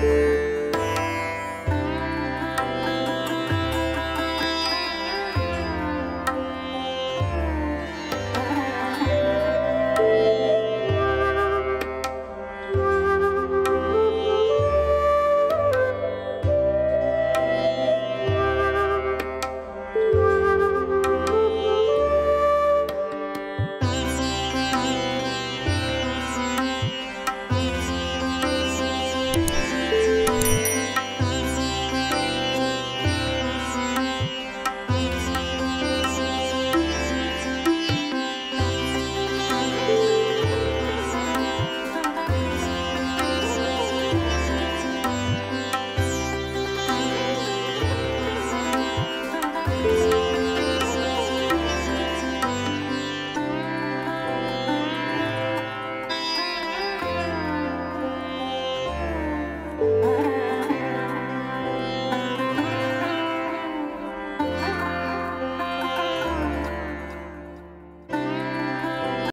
Música